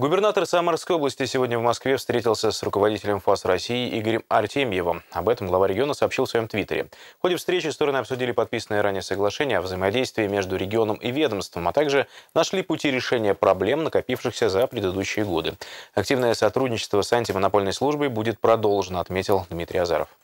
Губернатор Самарской области сегодня в Москве встретился с руководителем ФАС России Игорем Артемьевым. Об этом глава региона сообщил в своем твиттере. В ходе встречи стороны обсудили подписанное ранее соглашение о взаимодействии между регионом и ведомством, а также нашли пути решения проблем, накопившихся за предыдущие годы. Активное сотрудничество с антимонопольной службой будет продолжено, отметил Дмитрий Азаров.